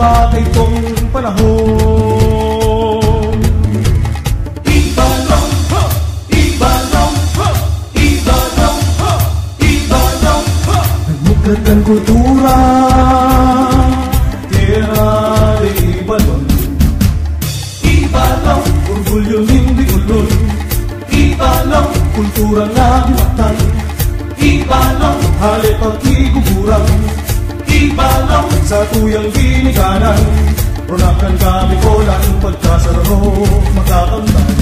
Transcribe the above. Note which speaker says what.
Speaker 1: pa kay itong panahon Ibalong, ha! Ibalong, ha! Ibalong, ha! Ibalong, ha! Nagmukat ang kultura hali pagkikuburan Ibalang sa tuyang ginikanan Runakan kami ko lang
Speaker 2: pagkasarano Makakamtan